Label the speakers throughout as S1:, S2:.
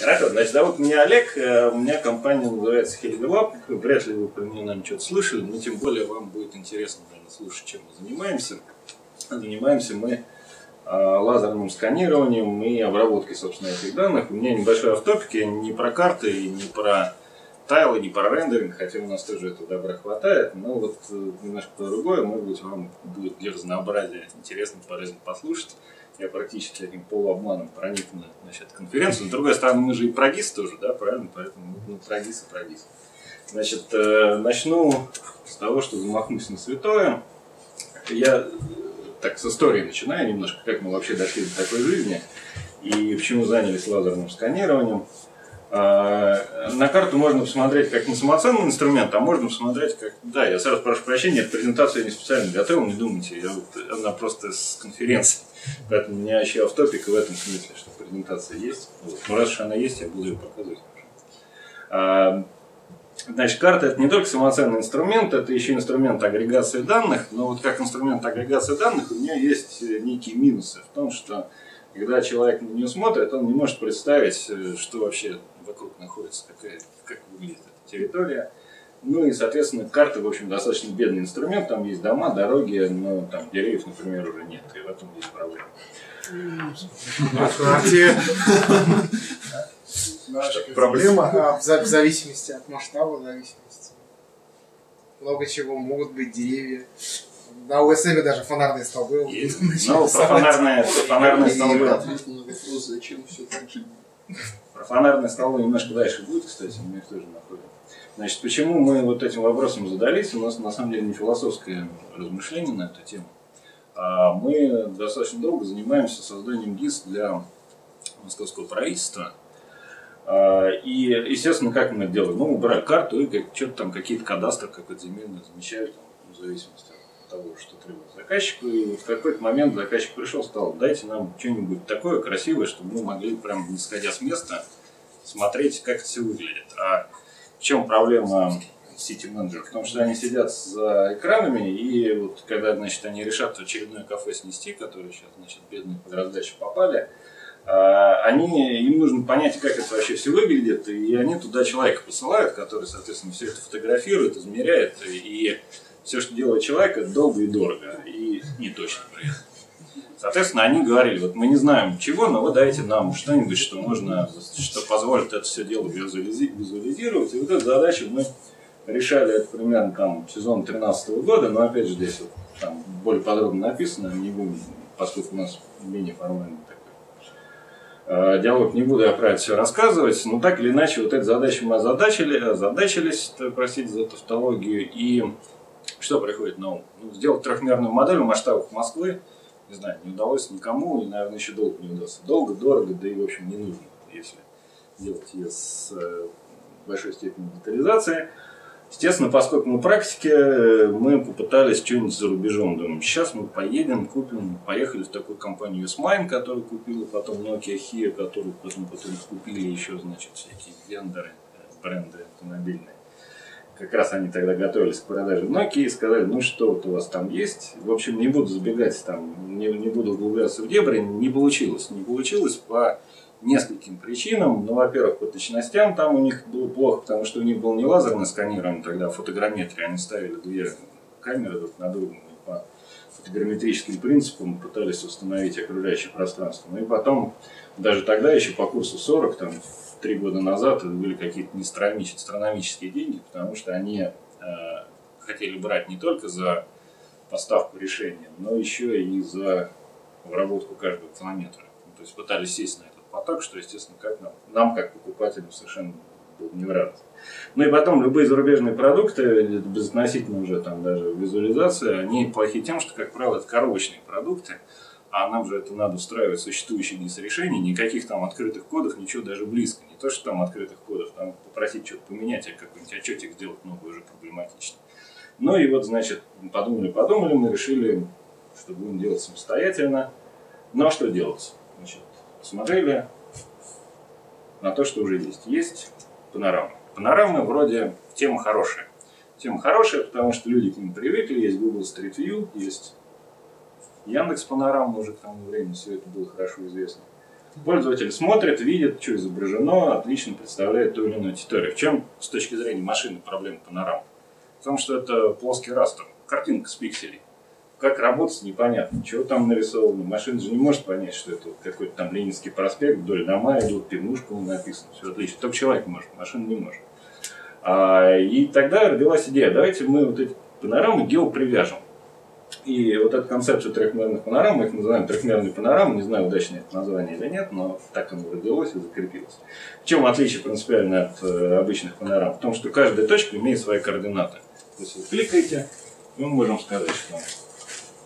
S1: Хорошо, значит, зовут меня Олег, э, у меня компания называется Helvy Lab, вряд ли вы про нее, наверное, что-то слышали, но тем более вам будет интересно, наверное, слушать, чем мы занимаемся. Занимаемся мы э, лазерным сканированием и обработкой, собственно, этих данных. У меня небольшой автопик, я не про карты, не про тайлы, не про рендеринг, хотя у нас тоже этого добра хватает, но вот э, немножко другое, может быть, вам будет для разнообразия интересно, полезно послушать я практически таким полуобманом проник на значит, конференцию. С другой стороны, мы же и прогис тоже, да, правильно? Поэтому ну, прогис и прогис. Значит, э, начну с того, что замахнусь на святое. Я так с истории начинаю немножко, как мы вообще дошли до такой жизни и почему занялись лазерным сканированием. А, на карту можно посмотреть как на самоценный инструмент, а можно посмотреть как... Да, я сразу прошу прощения, эту презентацию я не специально готовил, не думайте, я вот, она просто с конференции. Поэтому у меня еще автопик в этом смысле, что презентация есть. Вот. Но раз уж она есть, я буду ее показывать. А, значит, карта это не только самоценный инструмент, это еще инструмент агрегации данных, но вот как инструмент агрегации данных у нее есть некие минусы в том, что когда человек на нее смотрит, он не может представить, э, что вообще вокруг находится, какая, как выглядит эта территория. Ну и, соответственно, карта, в общем, достаточно бедный инструмент. Там есть дома, дороги, но там деревьев, например, уже нет. И в этом есть проблема.
S2: Проблема а, в зависимости от масштаба, в зависимости. Много чего могут быть деревья. На УСМ даже фонарные столбы.
S1: Ну, про фонарные, фонарные столбы.
S3: Зачем все так же
S1: про фонарные столбы немножко дальше будет, кстати, мы их тоже находим. Значит, почему мы вот этим вопросом задались? У нас на самом деле не философское размышление на эту тему. А мы достаточно долго занимаемся созданием ГИС для московского правительства. А, и, естественно, как мы это делаем? Ну, мы брали карту и как, что-то там какие-то кадастры какой-то земельный замечают, в зависимости от того, что требует заказчику. И в какой-то момент заказчик пришел, сказал, дайте нам что-нибудь такое красивое, чтобы мы могли прям не сходя с места смотреть, как это все выглядит. А в чем проблема сети менеджеров? В том, что они сидят за экранами, и вот когда значит, они решат очередное кафе снести, которое сейчас значит, бедные под раздачу попали, а, они, им нужно понять, как это вообще все выглядит, и они туда человека посылают, который, соответственно, все это фотографирует, измеряет, и все, что делает человек, это долго и дорого, и не точно при этом. Соответственно, они говорили, вот мы не знаем чего, но вы дайте нам что-нибудь, что можно, что позволит это все дело визуализировать. И вот эту задачу мы решали это примерно там сезон 13 года, но опять же здесь вот, там более подробно написано, не будем, поскольку у нас менее формальный такой э, диалог, не буду я про это все рассказывать, но так или иначе вот эту задачу мы озадачили, озадачились, простите за тавтологию, и что приходит на ум? Ну, сделать трехмерную модель в масштабах Москвы, не знаю, не удалось никому и, наверное, еще долго не удастся. Долго, дорого, да и, в общем, не нужно, если делать ее с э, большой степенью детализации. Естественно, поскольку мы практики, мы попытались что-нибудь за рубежом. Думаем, сейчас мы поедем, купим, поехали в такую компанию S-Mine, которую купила потом Nokia Hia, которую потом, потом купили еще, значит, всякие вендоры, э, бренды автомобильные как раз они тогда готовились к продаже Nokia и сказали, ну что вот у вас там есть. В общем, не буду забегать там, не, не буду углубляться в дебри, не получилось. Не получилось по нескольким причинам. Ну, во-первых, по точностям там у них было плохо, потому что у них был не лазерный сканирование тогда, фотограмметрия. Они ставили две камеры друг на друга и по фотограмметрическим принципам пытались установить окружающее пространство. Ну и потом, даже тогда еще по курсу 40, там, три года назад это были какие-то астрономические деньги, потому что они э, хотели брать не только за поставку решения, но еще и за обработку каждого хронометра. Ну, то есть пытались сесть на этот поток, что, естественно, как нам, нам как покупателям, совершенно было не в радость. Ну и потом любые зарубежные продукты, безотносительно уже там даже визуализации, они плохи тем, что, как правило, это коробочные продукты, а нам же это надо устраивать существующие решения, никаких там открытых кодов, ничего даже близко. То, что там открытых кодов, там попросить что-то поменять, а какой-нибудь отчетик сделать много уже проблематично. Ну и вот, значит, подумали-подумали, мы решили, что будем делать самостоятельно. Ну а что делать? Значит, посмотрели на то, что уже есть. Есть панорама. Панорамы вроде тема хорошая. Тема хорошая, потому что люди к ним привыкли, есть Google Street View, есть Яндекс Панорама уже к тому времени все это было хорошо известно. Пользователь смотрит, видит, что изображено, отлично представляет ту или иную территорию. В чем с точки зрения машины проблема панорам? В том, что это плоский растр, картинка с пикселей. Как работать, непонятно. Чего там нарисовано? Машина же не может понять, что это какой-то там Ленинский проспект, вдоль дома идет, пивнушка написано, все отлично. Только человек может, машина не может. А, и тогда родилась идея, давайте мы вот эти панорамы геопривяжем. И вот эту концепцию трехмерных панорам, мы их называем трехмерные панорамы, не знаю, удачное это название или нет, но так оно родилось и закрепилось. В чем отличие принципиально от э, обычных панорам? В том, что каждая точка имеет свои координаты. То есть вы кликаете, мы можем сказать, что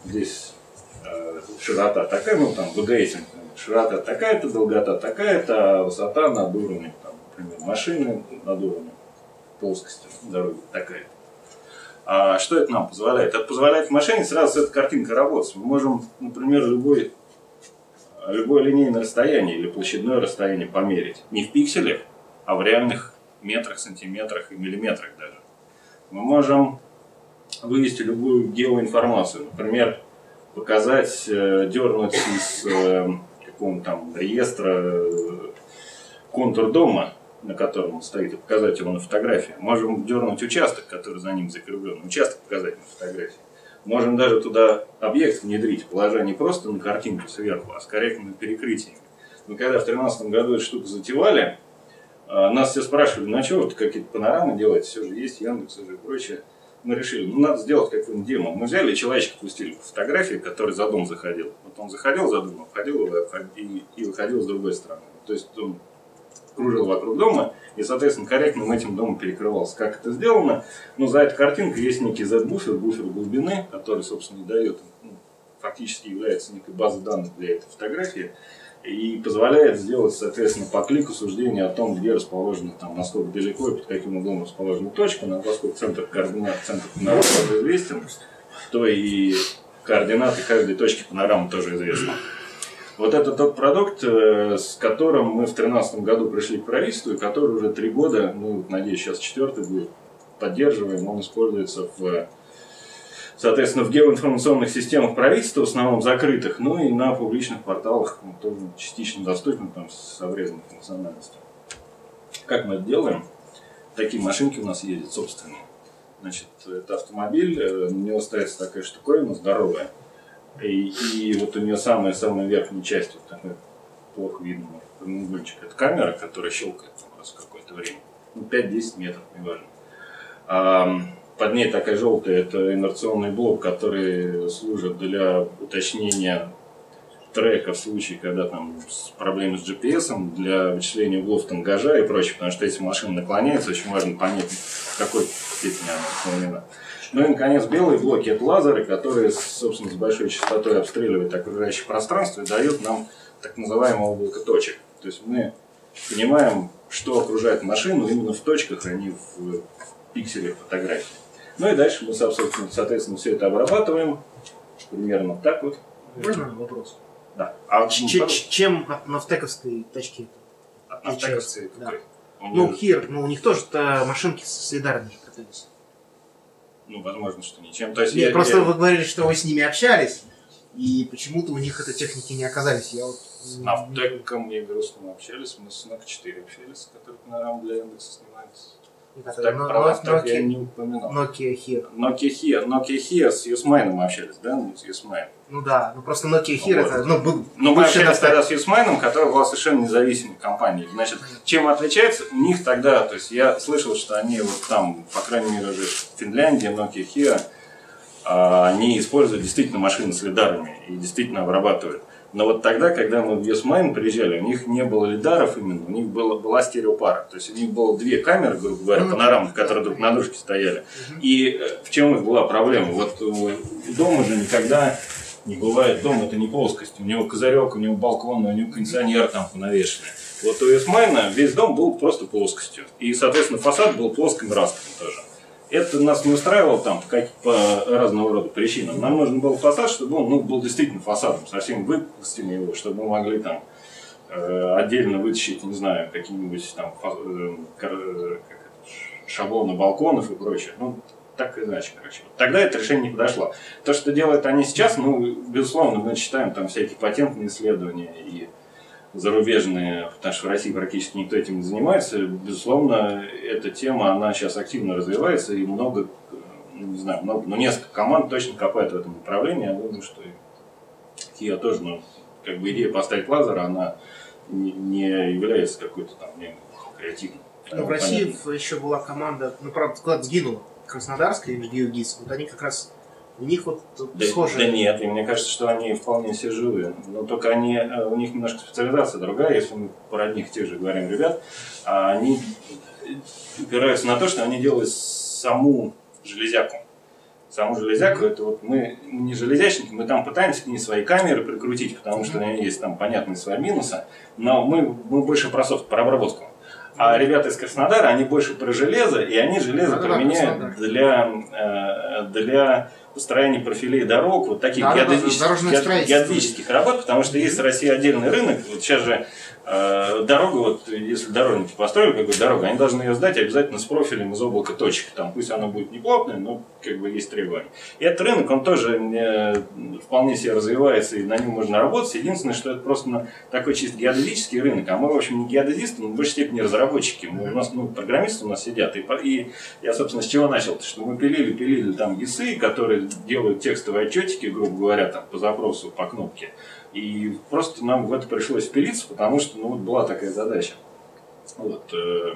S1: здесь э, широта такая, ну там в этим широта такая-то, долгота такая-то, а высота над уровнем, там, например, машины над уровнем плоскости дороги такая-то. А что это нам позволяет? Это позволяет в машине сразу с этой картинкой работать. Мы можем, например, любой, любое линейное расстояние или площадное расстояние померить. Не в пикселях, а в реальных метрах, сантиметрах и миллиметрах даже. Мы можем вывести любую геоинформацию. Например, показать, э, дернуть из э, какого-то там реестра э, контур дома на котором он стоит, и показать его на фотографии. Можем дернуть участок, который за ним закрывлен, участок показать на фотографии. Можем даже туда объект внедрить, положа не просто на картинку сверху, а с корректными перекрытиями. Мы когда в 2013 году эту штуку затевали, а, нас все спрашивали, ну а что вот какие-то панорамы делать, все же есть Яндекс и прочее. Мы решили, ну надо сделать какую-нибудь демо. Мы взяли человечка, пустили по фотографии, который за дом заходил. Вот он заходил за дом, обходил его и, и выходил с другой стороны. То есть он кружил вокруг дома, и, соответственно, корректным этим домом перекрывался. Как это сделано? Ну, за этой картинкой есть некий Z-буфер, буфер глубины, который, собственно, и дает, ну, фактически является некой базой данных для этой фотографии, и позволяет сделать, соответственно, по клику суждение о том, где расположена, там, насколько далеко и под каким углом расположена точка, на поскольку центр координат, центр панорамы известен, то и координаты каждой точки панорамы тоже известны. Вот это тот продукт, э, с которым мы в 2013 году пришли к правительству, и который уже три года, ну, надеюсь, сейчас четвертый будет, поддерживаем, он используется в соответственно, в геоинформационных системах правительства, в основном закрытых, ну и на публичных порталах, ну, тоже частично доступен там, с обрезанной функциональностью. Как мы это делаем? Такие машинки у нас ездят собственные. Значит, это автомобиль, э, на него ставится такая штуковина здоровая – и, и вот у нее самая-самая верхняя часть, вот такой плохо видно, может, прямоугольничек, это камера, которая щелкает раз в какое-то время. Ну, 5-10 метров, неважно. А, под ней такая желтая, это инерционный блок, который служит для уточнения трека в случае, когда там проблемы с GPS, для вычисления углов тангажа и прочее, потому что если машина наклоняется, очень важно понять, в какой степени она наклонена. Ну и, наконец, белые блоки – это лазеры, которые, собственно, с большой частотой обстреливают окружающее пространство и дают нам так называемое облако точек. То есть мы понимаем, что окружает машину именно в точках, а не в пикселях фотографии. Ну и дальше мы, соответственно, соответственно все это обрабатываем примерно так вот.
S4: Можно вопрос?
S1: Да.
S4: А, Ч- чем от нафтековской точки
S1: От нафтековской
S4: да. Ну, Хир, ну у них тоже машинки с лидарами продались.
S1: Ну, возможно, что ничем. То есть
S4: Нет, я, просто я... вы говорили, что вы с ними общались, и почему-то у них это техники не оказались. Я вот...
S1: С Нафтеком и Грустным общались, мы с НАК 4 общались, который панорам для индекса снимается. Так, но, про Nokia, я не упоминал.
S4: Nokia Here.
S1: Nokia Here. Nokia Here с Юсмайном мы общались, да? Ну, с Юсмайном.
S4: Ну да, ну просто Nokia Here вот. это, ну, был...
S1: Ну, мы общались тогда с Юсмайном, которая была совершенно независимой компанией. Значит, чем отличается? У них тогда, то есть я слышал, что они вот там, по крайней мере, уже в Финляндии, Nokia Here, а, они используют действительно машины с лидарами и действительно обрабатывают. Но вот тогда, когда мы в Earthmine приезжали, у них не было лидаров именно, у них было, была стереопара. То есть у них было две камеры, грубо говоря, панорамных, которые друг на дружке стояли. И э, в чем их была проблема? Вот э, дома же никогда не бывает, дом это не плоскость. У него козырек, у него балкон, у него кондиционер там понавешенный. Вот у Earthmine а весь дом был просто плоскостью. И, соответственно, фасад был плоским растром тоже. Это нас не устраивало там каких, по разного рода причинам. Нам нужен был фасад, чтобы он ну, был действительно фасадом, совсем выпустим его, чтобы мы могли там э, отдельно вытащить, не знаю, какие-нибудь там э, э шаблоны балконов и прочее. Ну, так и иначе, короче. Тогда это решение не подошло. То, что делают они сейчас, ну, безусловно, мы читаем там всякие патентные исследования и зарубежные, потому что в России практически никто этим не занимается. Безусловно, эта тема, она сейчас активно развивается, и много, ну, не знаю, много, но несколько команд точно копают в этом направлении. Я думаю, что Kia тоже, ну, как бы идея поставить лазер, она не, является какой-то там не, креативной.
S4: Но в России в- еще была команда, ну, правда, куда сгинула, Краснодарская или Геогиз. Вот они как раз, у них вот
S1: Да,
S4: схожие.
S1: да нет, и мне кажется, что они вполне все живые. Но только они, э, у них немножко специализация другая, если мы про одних тех же говорим ребят, а они упираются на то, что они делают саму железяку. Саму железяку, это вот мы не железячники, мы там пытаемся к ней свои камеры прикрутить, потому что у нее есть там понятные свои минусы, но мы, мы больше про софт, про обработку. А ребята из Краснодара, они больше про железо, и они железо
S2: Да-да-да,
S1: применяют
S2: Краснодар.
S1: для, э, для построения профилей дорог, вот таких
S2: Да-да-да,
S1: геодезических,
S2: строительство.
S1: геодезических работ, потому что есть в России отдельный рынок. Вот сейчас же э, дорогу, вот если дорожники построили какую-то дорогу, они должны ее сдать обязательно с профилем из облака точек. Там пусть она будет не плотная, но как бы есть требования. И этот рынок, он тоже э, вполне себе развивается, и на нем можно работать. Единственное, что это просто такой чисто геодезический рынок, а мы, в общем, не геодезисты, но в большей степени разработчики. Мы, у нас, ну, программисты у нас сидят. И, и я, собственно, с чего начал? Что мы пилили, пилили там ГИСы, которые делают текстовые отчетики, грубо говоря, там, по запросу, по кнопке. И просто нам в это пришлось впилиться, потому что ну, вот была такая задача. Вот, э,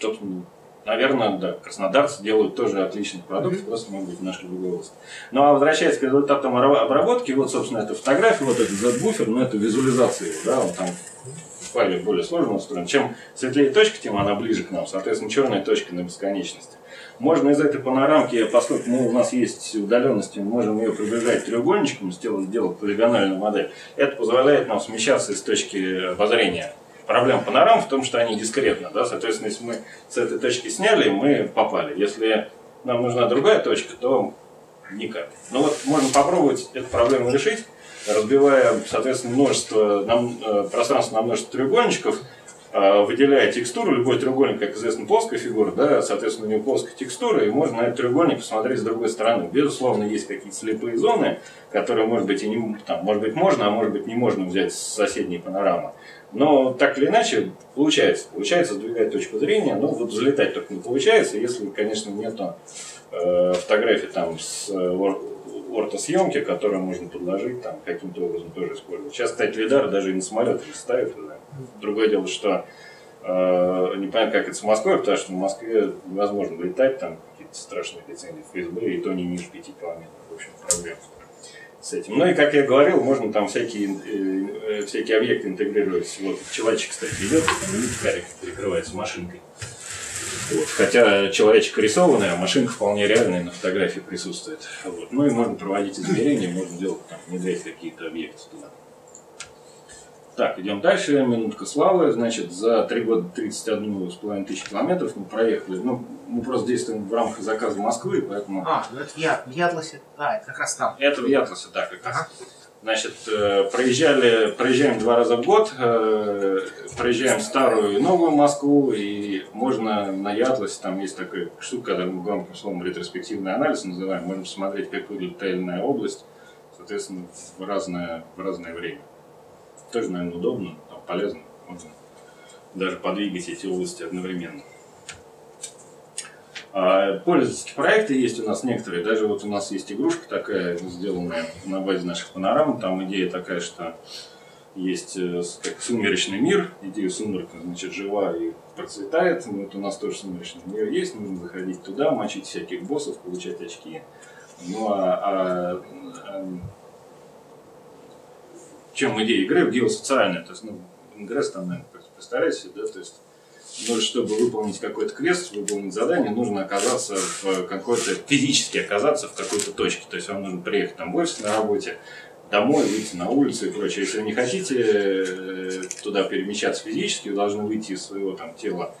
S1: собственно, наверное, да, краснодарцы делают тоже отличный продукт, просто может быть немножко другой области. Ну а возвращаясь к результатам обра- обработки, вот, собственно, эта фотография, вот этот Z-буфер, ну это визуализация его, да, он там в файле более сложно устроен. Чем светлее точка, тем она ближе к нам, соответственно, черная точка на бесконечности. Можно из этой панорамки, поскольку мы, у нас есть удаленности, мы можем ее приближать треугольничком, сделать, сделать полигональную модель. Это позволяет нам смещаться из точки обозрения. Проблема панорам в том, что они дискретны. Да? Соответственно, если мы с этой точки сняли, мы попали. Если нам нужна другая точка, то никак. Ну вот можно попробовать эту проблему решить, разбивая, соответственно, множество, нам, э, пространство на множество треугольничков, выделяя текстуру, любой треугольник, как известно, плоская фигура, да, соответственно, у него плоская текстура, и можно на этот треугольник посмотреть с другой стороны. Безусловно, есть какие-то слепые зоны, которые, может быть, и не, там, может быть, можно, а может быть, не можно взять с соседней панорамы. Но так или иначе, получается. Получается сдвигать точку зрения, но вот залетать только не получается, если, конечно, нету э, фотографий там с э, ор- ортосъемки, которые можно подложить там каким-то образом тоже использовать. Сейчас, кстати, лидары даже и на самолеты не ставят. да. Другое дело, что э, непонятно, как это в Москве, потому что в Москве невозможно летать, там какие-то страшные лицензии ФСБ, и то не ниже 5 километров. В общем, проблем с этим. Ну и, как я говорил, можно там всякие, э, э, всякие объекты интегрировать. Вот человечек, кстати, идет, карик перекрывается машинкой. Вот. Хотя человечек рисованный, а машинка вполне реальная на фотографии присутствует. Вот. Ну и можно проводить измерения, можно делать там, внедрять какие-то объекты туда. Так, идем дальше. Минутка славы. Значит, за три года 31,5 тысяч километров мы проехали. Ну, мы просто действуем в рамках заказа Москвы, поэтому...
S4: А, ну это в, Я- в Ятласе. А, это как раз там.
S1: Это в Ятласе, да, как раз.
S4: Ага.
S1: Значит, э, проезжали, проезжаем два раза в год, э, проезжаем старую и новую Москву, и можно на Ятласе, там есть такая штука, когда мы громким словом ретроспективный анализ называем, можно посмотреть, как выглядит та или иная область, соответственно, в разное, в разное время. Тоже, наверное, удобно, там, полезно, можно даже подвигать эти области одновременно. А, Пользовательские проекты есть у нас некоторые. Даже вот у нас есть игрушка такая, сделанная на базе наших панорам. Там идея такая, что есть э, как сумеречный мир. Идея сумрака, значит, жива и процветает. Ну, Вот у нас тоже сумеречный мир есть. Нужно заходить туда, мочить всяких боссов, получать очки. Ну а, а, в чем идея игры? Геосоциальная. То есть, ну, ингресс там, наверное, представляете да? То есть но чтобы выполнить какой-то квест, выполнить задание, нужно оказаться в какой-то, физически оказаться в какой-то точке. То есть вам нужно приехать там в офис на работе, домой, выйти на улицу и прочее. Если вы не хотите э, туда перемещаться физически, вы должны выйти из своего там тела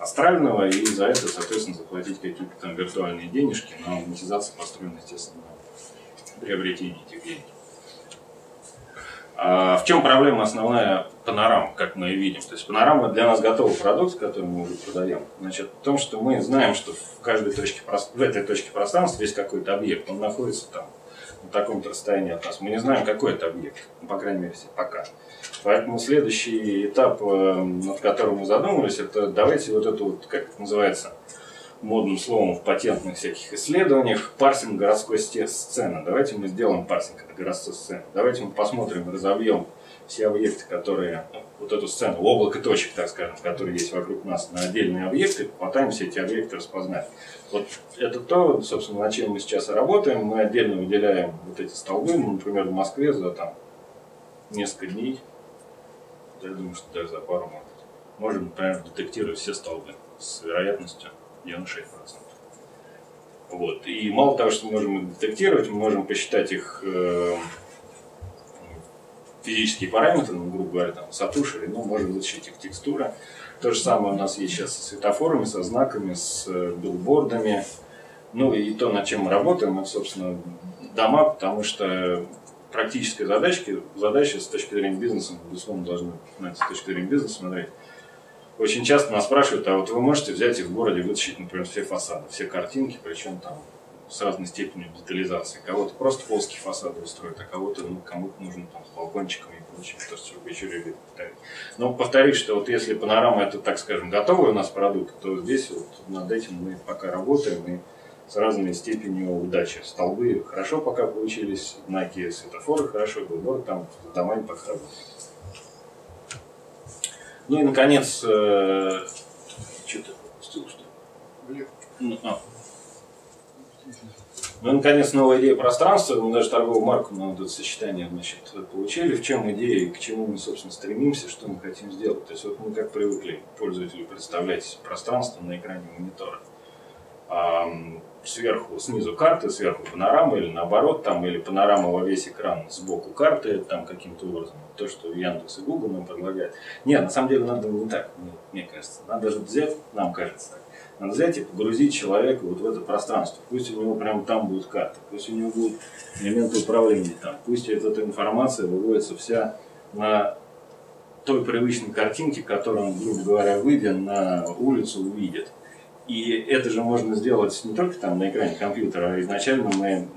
S1: астрального и за это, соответственно, заплатить какие-то там виртуальные денежки, но монетизация построена, естественно, на приобретении этих денег. А в чем проблема основная панорама, как мы и видим? То есть панорама для нас готовый продукт, который мы уже продаем. Значит, в том, что мы знаем, что в каждой точке в этой точке пространства есть какой-то объект. Он находится там на таком-то расстоянии от нас. Мы не знаем, какой это объект, ну, по крайней мере, пока. Поэтому следующий этап, э, над которым мы задумались, это давайте вот это вот, как это называется, модным словом в патентных всяких исследованиях, парсинг городской сцены. Давайте мы сделаем парсинг этой городской сцены. Давайте мы посмотрим, разовьем все объекты, которые, вот эту сцену, облако точек, так скажем, которые есть вокруг нас, на отдельные объекты, попытаемся эти объекты распознать. Вот это то, собственно, над чем мы сейчас и работаем. Мы отдельно выделяем вот эти столбы, например, в Москве за там несколько дней, я думаю, что даже за пару может, можем, например, детектировать все столбы с вероятностью 96%. Вот. И мало того, что мы можем их детектировать, мы можем посчитать их э, физические параметры, ну, грубо говоря, там, высоту, ширину, можем вытащить их текстура. То же самое у нас есть сейчас со светофорами, со знаками, с э, билбордами. Ну и то, над чем мы работаем, это, собственно, дома, потому что практическая задача, задача с точки зрения бизнеса, безусловно, должны знать с точки зрения бизнеса смотреть. Очень часто нас спрашивают, а вот вы можете взять и в городе вытащить, например, все фасады, все картинки, причем там с разной степенью детализации. Кого-то просто плоские фасады устроят, а кого-то, ну, кому-то нужно там с балкончиками и прочим, то, что еще любите повторить. Но повторюсь, что вот если панорама это, так скажем, готовый у нас продукт, то здесь вот над этим мы пока работаем и с разной степенью удачи. Столбы хорошо пока получились, знаки светофоры хорошо, билборд там с домами пока работает. Ну и наконец, э, что ты пропустил, что ли? Ну, а. Ну, наконец, новая идея пространства. Мы даже торговую марку на это сочетание значит, получили. В чем идея, к чему мы, собственно, стремимся, что мы хотим сделать. То есть, вот мы как привыкли пользователю представлять пространство на экране монитора. Сверху, снизу карты, сверху панорама или наоборот, там, или панорама во весь экран сбоку карты, там каким-то образом. То, что Яндекс и Google нам предлагают. Нет, на самом деле надо не так, мне, кажется. Надо же взять, нам кажется так, надо взять и погрузить человека вот в это пространство. Пусть у него прямо там будет карта, пусть у него будут элементы управления там, пусть эта, эта информация выводится вся на той привычной картинке, которую он, грубо говоря, выйдя на улицу, увидит. И это же можно сделать не только там на экране компьютера, а изначально мы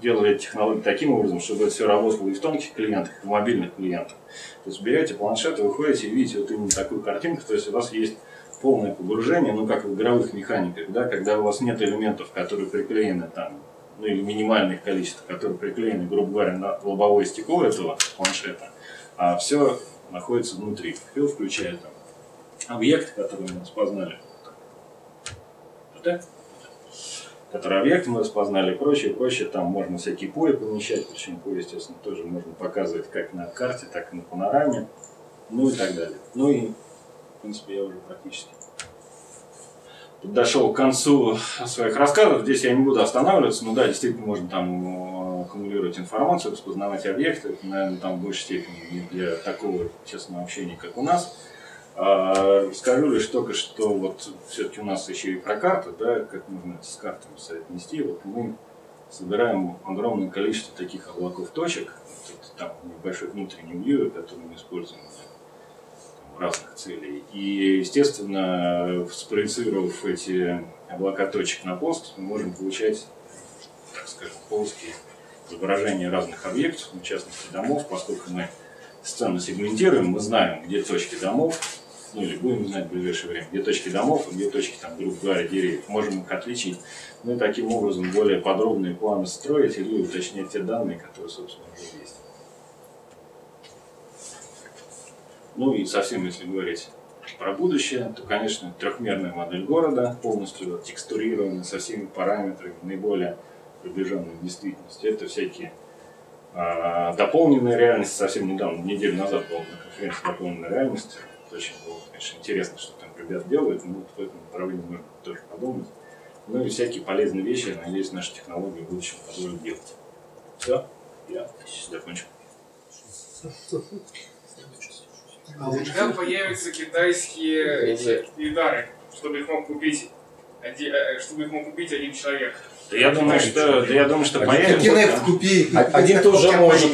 S1: делали технологии таким образом, чтобы это все работало и в тонких клиентах, и в мобильных клиентах. То есть берете планшет, выходите и видите вот именно такую картинку, то есть у вас есть полное погружение, ну как в игровых механиках, да, когда у вас нет элементов, которые приклеены там, ну или минимальных количеств, которые приклеены, грубо говоря, на лобовое стекло этого планшета, а все находится внутри. Все включая там объект, который мы распознали да? который объект мы распознали и прочее, прочее. Там можно всякие пои помещать, причем пои, естественно, тоже можно показывать как на карте, так и на панораме, ну и так далее. Ну и, в принципе, я уже практически подошел к концу своих рассказов. Здесь я не буду останавливаться, но да, действительно можно там э, аккумулировать информацию, распознавать объекты. Наверное, там в большей степени для такого честного общения, как у нас. А, скажу лишь только, что вот все-таки у нас еще и про карты, да, как нужно с картами соотнести. Вот мы собираем огромное количество таких облаков точек. Вот там небольшой внутренний вью, который мы используем для разных целей. И, естественно, спроецировав эти облака точек на плоскость, мы можем получать, так скажем, плоские изображения разных объектов, в частности домов, поскольку мы сцену сегментируем, мы знаем, где точки домов, ну или будем знать в ближайшее время, где точки домов, где точки, там, грубо говоря, деревьев. Можем их отличить. Ну и таким образом более подробные планы строить или уточнять те данные, которые, собственно, уже есть. Ну и совсем, если говорить про будущее, то, конечно, трехмерная модель города, полностью текстурированная, со всеми параметрами, наиболее приближенные к действительности. Это всякие а, дополненная реальность. Совсем недавно, неделю назад была на конференции дополненная реальность очень было, конечно, интересно, что там ребят делают, но в этом направлении можно тоже подумать. Ну и всякие полезные вещи, я надеюсь, наши технологии в будущем позволят делать. Все, я закончил.
S5: А когда появятся китайские эти лидары, чтобы их мог купить один, э, чтобы их мог купить один человек?
S1: Да я думаю, что, да я думаю, что появится.
S2: Кинект купи.
S6: Один тоже может.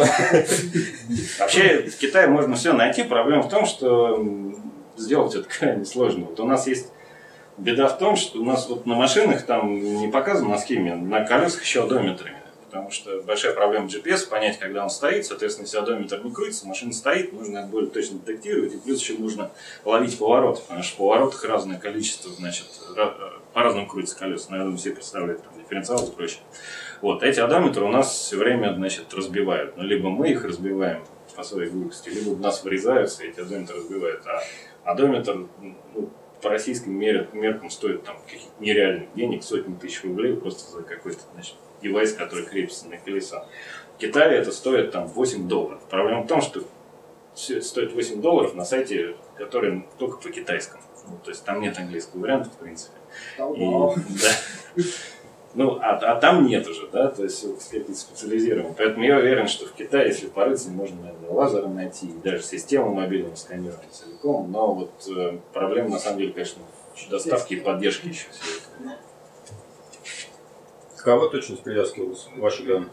S1: Вообще в Китае можно все найти. Проблема в том, что сделать это крайне сложно. Вот у нас есть беда в том, что у нас вот на машинах там не показано на схеме, на колесах еще одометры. потому что большая проблема GPS понять, когда он стоит, соответственно, если одометр не крутится, машина стоит, нужно это более точно детектировать, и плюс еще нужно ловить повороты, потому что в поворотах разное количество, значит, по-разному крутится колеса, наверное, все представляют там, дифференциал и прочее. Вот, эти одометры у нас все время, значит, разбивают. Ну, либо мы их разбиваем по своей глупости, либо в нас врезаются, и эти одометры разбивают. А одометр ну, по российским меркам стоит там каких-то нереальных денег, сотни тысяч рублей просто за какой-то, значит, девайс, который крепится на колеса. В Китае это стоит там 8 долларов. Проблема в том, что все это стоит 8 долларов на сайте, который только по китайскому. Ну, то есть там нет английского варианта, в принципе. И, да. Ну, а, а там нет уже, да, то есть вот, какие-то специализированные. Поэтому я уверен, что в Китае, если порыться, можно, наверное, лазером найти, и даже систему мобильного сканирования целиком. Но вот э, проблема, на самом деле, конечно, в доставке и поддержке еще всего этого.
S6: Какова точность привязки ваших данных?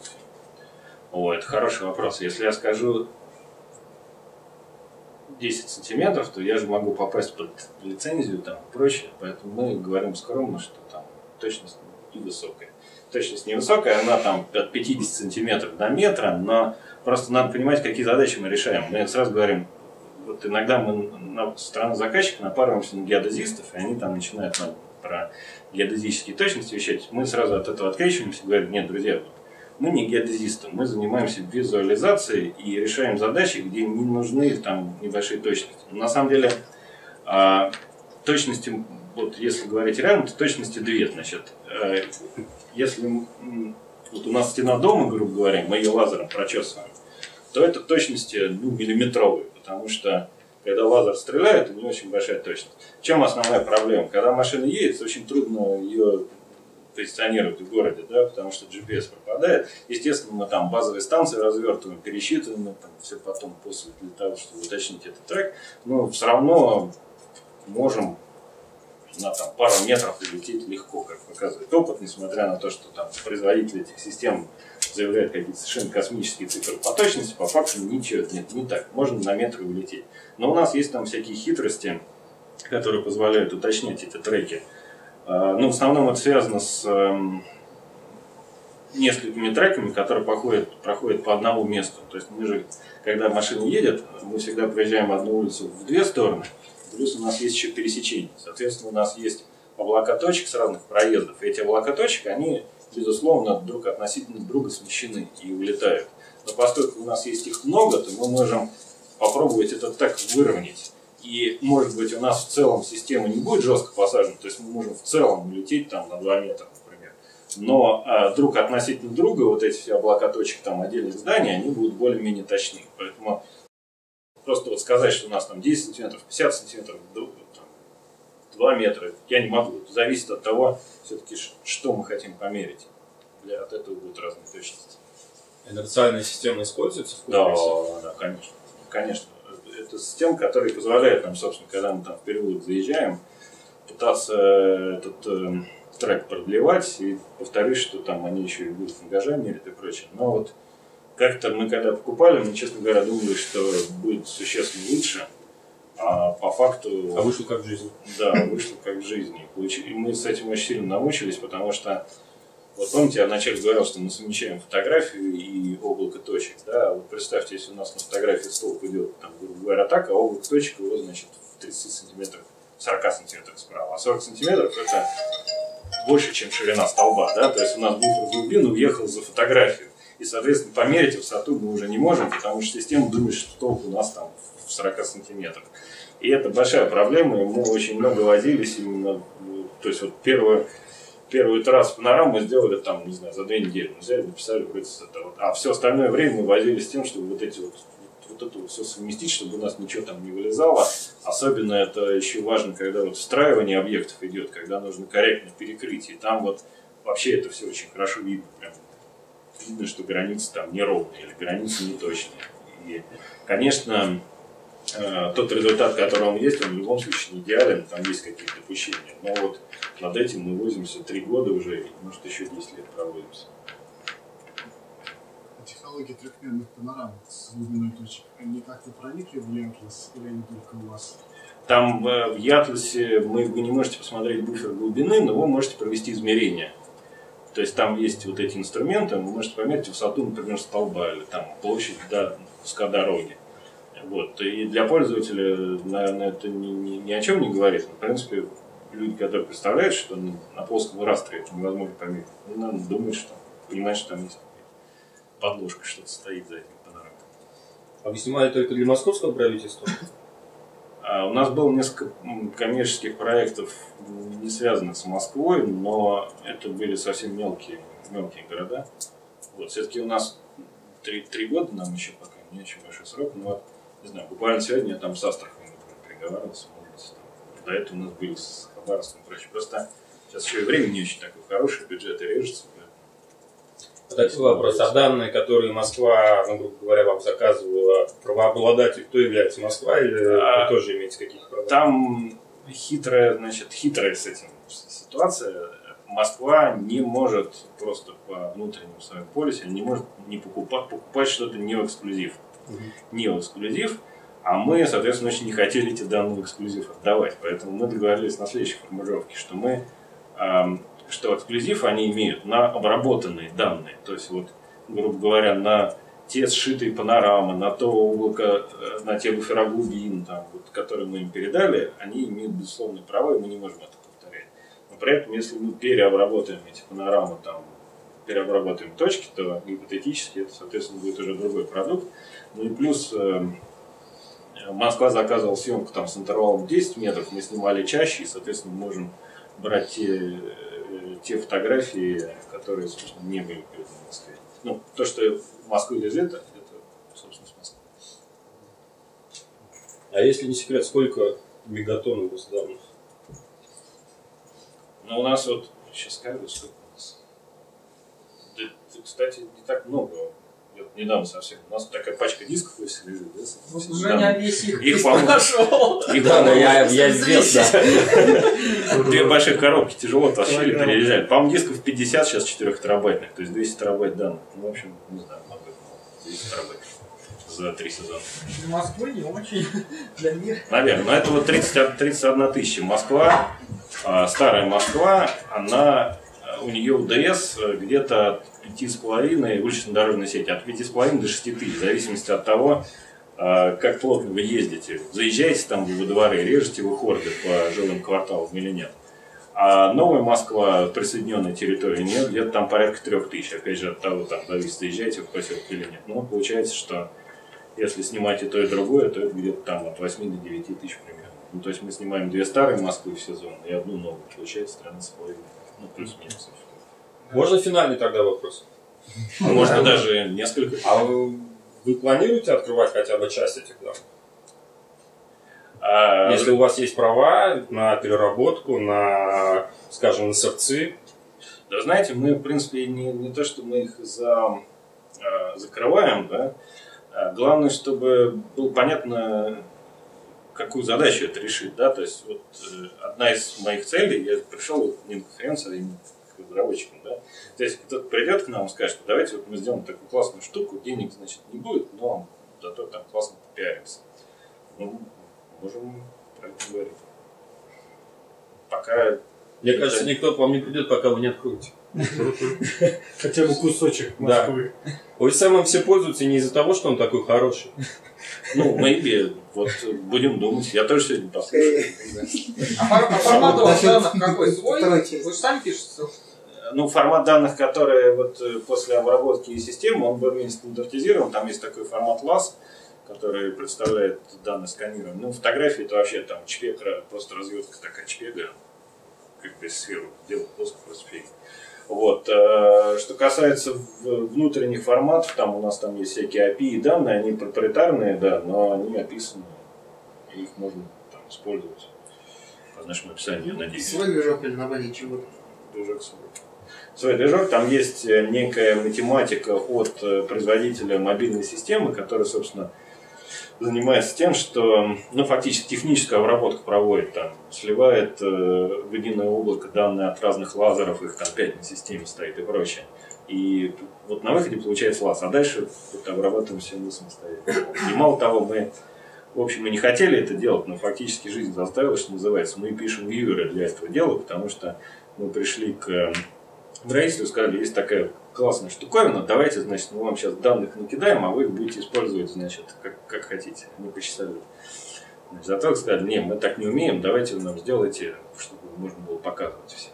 S1: О, это хороший вопрос. Если я скажу 10 сантиметров, то я же могу попасть под лицензию там и прочее. Поэтому мы говорим скромно, что там точность невысокая. Точность невысокая, она там от 50 сантиметров до метра, но просто надо понимать, какие задачи мы решаем. Мы сразу говорим, вот иногда мы на сторону заказчика напарываемся на геодезистов, и они там начинают нам про геодезические точности вещать. Мы сразу от этого открещиваемся и говорим, нет, друзья, мы не геодезисты, мы занимаемся визуализацией и решаем задачи, где не нужны там небольшие точности. Но на самом деле а, точности, вот если говорить реально, то точности две. Значит, э, если вот у нас стена дома, грубо говоря, мы ее лазером прочесываем, то это точности ну, миллиметровые, потому что когда лазер стреляет, у него очень большая точность. В чем основная проблема? Когда машина едет, очень трудно ее позиционировать в городе, да, потому что GPS пропадает. Естественно, мы там базовые станции развертываем, пересчитываем там все потом после для того, чтобы уточнить этот трек, но все равно можем на там, пару метров улететь легко, как показывает опыт, несмотря на то, что там производители этих систем заявляют какие-то совершенно космические цифры по точности, по факту ничего нет, не так. Можно на метр улететь. Но у нас есть там всякие хитрости, которые позволяют уточнять эти треки. А, ну, в основном это связано с эм, несколькими треками, которые проходят, проходят по одному месту. То есть мы же, когда машина едет, мы всегда проезжаем одну улицу в две стороны, плюс у нас есть еще пересечение. Соответственно, у нас есть облака точек с разных проездов. Эти облака точек, они, безусловно, друг относительно друга смещены и улетают. Но поскольку у нас есть их много, то мы можем попробовать этот так выровнять. И, может быть, у нас в целом система не будет жестко посажена, то есть мы можем в целом улететь там на 2 метра, например. Но а, друг относительно друга, вот эти все облака точек там отдельных зданий, они будут более-менее точны. Поэтому просто вот сказать, что у нас там 10 сантиметров, 50 сантиметров, 2 метра, я не могу. Это зависит от того, все-таки, что мы хотим померить. Для, от этого будут разные точности.
S6: Инерциальная система используется в
S1: Да, да, конечно. Конечно это система, которая позволяет нам, собственно, когда мы там в переулок заезжаем, пытаться этот э, трек продлевать. И повторюсь, что там они еще и будут ангажа мерят и прочее. Но вот как-то мы когда покупали, мы, честно говоря, думали, что будет существенно лучше. А по факту...
S6: А вышло как в жизни.
S1: Да, вышло как в жизни. И мы с этим очень сильно намучились, потому что вот помните, я вначале говорил, что мы совмещаем фотографию и облако точек. Да? Вот представьте, если у нас на фотографии столб идет, там, грубо говоря, так, а облако точек его, значит, в 30 сантиметрах, 40 сантиметров справа. А 40 сантиметров это больше, чем ширина столба. Да? То есть у нас буфер в глубину уехал за фотографию. И, соответственно, померить высоту мы уже не можем, потому что система думает, что столб у нас там в 40 сантиметрах. И это большая проблема, и мы очень много возились именно, то есть вот первое первую трассу панораму сделали там, не знаю, за две недели. Мы взяли, написали, вроде это вот. А все остальное время мы возились с тем, чтобы вот эти вот вот это вот все совместить, чтобы у нас ничего там не вылезало. Особенно это еще важно, когда вот встраивание объектов идет, когда нужно корректно перекрыть. И там вот вообще это все очень хорошо видно. Прям видно, что границы там неровные или границы неточные. И, конечно, тот результат, который он есть, он в любом случае не идеален, там есть какие-то допущения. Но вот над этим мы возимся три года уже, может, еще 10 лет проводимся.
S2: Технологии трехмерных панорам с глубиной точек, они как-то проникли в Ятлас или они только у вас?
S1: Там э, в Ятласе мы, вы не можете посмотреть буфер глубины, но вы можете провести измерения. То есть там есть вот эти инструменты, вы можете померить высоту, например, столба или там площадь до куска дороги. Вот. И для пользователя, наверное, это ни, ни, ни о чем не говорит. Но, в принципе, люди, которые представляют, что на, на плоском растре это невозможно померить, ну, надо думать, что понимать, что там есть подложка, что-то стоит за этим панорамой.
S6: А вы снимали только для московского правительства?
S1: А У нас было несколько коммерческих проектов, не связанных с Москвой, но это были совсем мелкие, мелкие города. Вот, все-таки у нас три, три года нам еще пока не очень большой срок, но вот, не знаю, буквально сегодня я там с например, переговаривался, может быть, там, до этого у нас были с Хабаровском и прочее. Просто сейчас еще и время не очень такое хорошее, бюджеты режутся. поэтому
S6: Такой вопрос. А данные, которые Москва, ну, грубо говоря, вам заказывала, правообладатель, кто является Москва или
S1: А,
S6: вы тоже имеете какие-то права?
S1: Там хитрая, значит, хитрая с этим ситуация. Москва не может просто по внутреннему своему полисе, не может не покупать, покупать что-то не в эксклюзив. Не эксклюзив. А мы, соответственно, очень не хотели эти данные в эксклюзив отдавать. Поэтому мы договорились на следующей формулировке, что мы, ам, что эксклюзив они имеют на обработанные данные. То есть, вот, грубо говоря, на те сшитые панорамы, на то облако, э, на те буфера глубин, там, вот, которые мы им передали, они имеют безусловные права, и мы не можем это повторять. Но при этом, если мы переобработаем эти панорамы, там, переобработаем точки, то гипотетически это, соответственно, будет уже другой продукт. Ну и плюс э, Москва заказывала съемку там с интервалом 10 метров, мы снимали чаще, и, соответственно, можем брать те, э, те фотографии, которые, собственно, не были переданы в Москве. Ну, то, что в Москве лежит, это, собственно, с Москвы.
S6: А если не секрет, сколько мегатонн у вас данных?
S1: Но у нас вот, сейчас скажу, сколько у нас. Да, это, кстати, не так много. Я вот недавно совсем. У нас такая пачка дисков здесь лежит, да? с
S7: уже не весь их
S1: Их,
S7: нашел.
S1: их,
S6: Да,
S1: по-моему,
S6: я, я здесь, да.
S1: Две больших коробки тяжело тащили, переезжали. По-моему, дисков 50 сейчас 4 терабайтных, то есть 200 терабайт данных. Ну, в общем, не знаю, много. 200 терабайт за три сезона.
S7: Для Москвы не очень. Для мира.
S1: Наверное. Но это вот 30, 31 тысяча. Москва, а, старая Москва, она, у нее УДС э, где-то от 5,5 улично-дорожной сети, от 5,5 до 6 тысяч, в зависимости от того, а, как плотно вы ездите. Заезжаете там во дворы, режете вы хорды по жилым кварталам или нет. А новая Москва, присоединенная территория, нет, где-то там порядка трех тысяч. Опять же, от того, там зависит, заезжаете в поселок или нет. Но получается, что если снимать и то, и другое, то это где-то там от 8 до 9 тысяч примерно. Ну, то есть мы снимаем две старые Москвы в сезон и одну новую. Получается 13,5. Ну, плюс-минус.
S6: Можно финальный тогда вопрос?
S1: Можно даже несколько.
S6: А вы, планируете открывать хотя бы часть этих данных?
S1: А,
S6: Если у вас есть права на переработку, на, скажем, на сорцы,
S1: Да, знаете, мы, в принципе, не, не то, что мы их за, а, закрываем, да, а главное, чтобы было понятно, какую задачу это решит, да, то есть вот э, одна из моих целей, я пришел не на конференцию, а к разработчикам, да, то есть кто-то придет к нам и скажет, давайте вот мы сделаем такую классную штуку, денег, значит, не будет, но зато там классно попиаримся. Ну, можем про это говорить. Пока
S6: мне кажется, никто к вам не придет, пока вы не откроете.
S8: Хотя бы кусочек
S6: Да.
S8: Москвы.
S6: OSM все пользуются не из-за того, что он такой хороший.
S1: Ну, maybe. Вот будем думать. Я тоже сегодня послушаю.
S7: А, а формат у вас какой? Свой? Вы же сами пишете?
S1: Ну, формат данных, который вот э, после обработки системы, он более-менее стандартизирован. Там есть такой формат LAS, который представляет данные сканирования. Ну, фотографии это вообще там чпег, ра- просто развертка такая чпега, как бы сферу делать плоско просто фиг. Вот. э, Что касается внутренних форматов, там у нас там есть всякие API и данные, они проприетарные, да, но они описаны, и их можно там использовать по нашему описанию, я надеюсь.
S2: Свой движок или на базе чего-то.
S1: Движок свой. Свой движок, там есть э, некая математика от э, производителя мобильной системы, которая, собственно, занимается тем, что, ну, фактически техническую обработку проводит, там, сливает э, в единое облако данные от разных лазеров, их там 5 на системе стоит и прочее. И вот на выходе получается лаз, а дальше вот обрабатываем все мы самостоятельно. И мало того, мы, в общем, мы не хотели это делать, но фактически жизнь заставила, что называется. Мы пишем вьюеры для этого дела, потому что мы пришли к строительству сказали, есть такая классная штуковина, давайте, значит, мы вам сейчас данных накидаем, а вы их будете использовать, значит, как, как хотите, не почасовые. Значит, зато сказали, не, мы так не умеем, давайте вы нам сделайте, чтобы можно было показывать всем.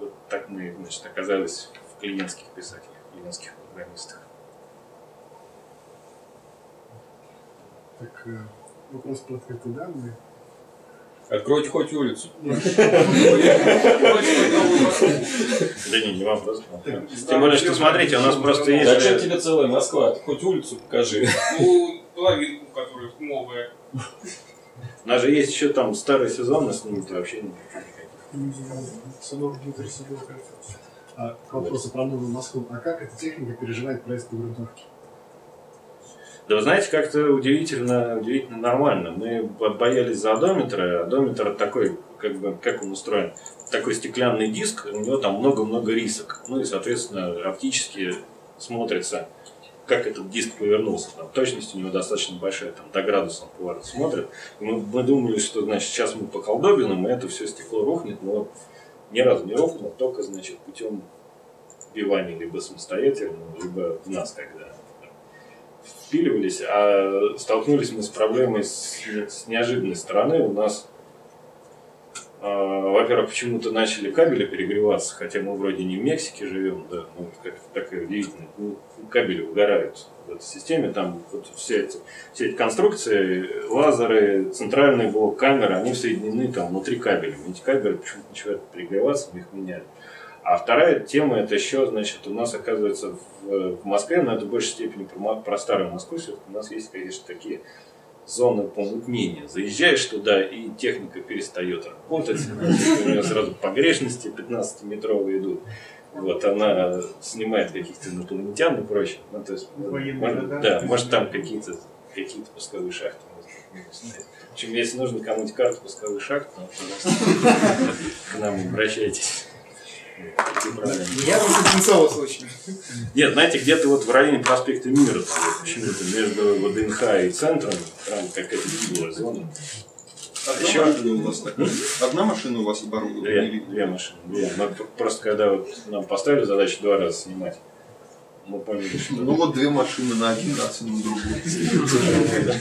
S1: Вот так мы, значит, оказались в клиентских писателях, клиентских программистах.
S8: Так, э, вопрос про открытые данные.
S6: Откройте хоть улицу.
S1: Да не, не вопрос. Тем более, что смотрите, у нас просто есть...
S6: Зачем тебе целая Москва? Хоть улицу покажи.
S5: Ну, половинку, которая новая.
S1: У нас же есть еще там старый сезон, с ним вообще никаких.
S8: Садов Дмитрий Сидор, кажется. А к вопросу про Новую Москву. А как эта техника переживает проезд по грунтовке?
S1: Да вы знаете, как-то удивительно, удивительно нормально. Мы бо- боялись за одометра. Одометр такой, как бы, как он устроен? Такой стеклянный диск, у него там много-много рисок. Ну и, соответственно, оптически смотрится, как этот диск повернулся. Там точность у него достаточно большая, там до градуса поворот смотрит. Мы, мы думали, что, значит, сейчас мы по колдобинам, и это все стекло рухнет, но ни разу не рухнуло, только, значит, путем вбивания либо самостоятельно, либо в нас, когда впиливались, а столкнулись мы с проблемой с, с неожиданной стороны. У нас, а, во-первых, почему-то начали кабели перегреваться, хотя мы вроде не в Мексике живем, да, ну, как такая удивительная. Ну, кабели выгорают в этой системе, там вот все эти, все эти конструкции, лазеры, центральный блок камеры, они соединены там внутри кабеля. Эти кабели почему-то начинают перегреваться, мы их меняли. А вторая тема, это еще, значит, у нас, оказывается, в, в Москве, но это в большей степени про, про старую Москву, все у нас есть, конечно, такие зоны помутнения. Заезжаешь туда, и техника перестает работать, у нее сразу погрешности 15-метровые идут. Вот, она снимает каких-то инопланетян и прочее. Ну, то есть,
S4: Военные
S1: может,
S4: радары.
S1: да, может там какие-то какие пусковые шахты. В общем, если нужно кому-нибудь карту пусковых шахт, то, пожалуйста, к нам обращайтесь. Проблемы?
S2: Я там Кузнецова случай.
S1: Нет, знаете, где-то вот в районе проспекта Мира, почему-то между ВДНХ и центром, там какая-то гиблая зона.
S3: Одна
S1: Еще?
S3: машина у вас такая? Одна машина у вас оборудована?
S1: Две,
S3: Или-
S1: две машины. Две. Мы просто когда вот нам поставили задачу два раза снимать, мы поняли, что...
S3: Ну вот две машины на один, на цену другую.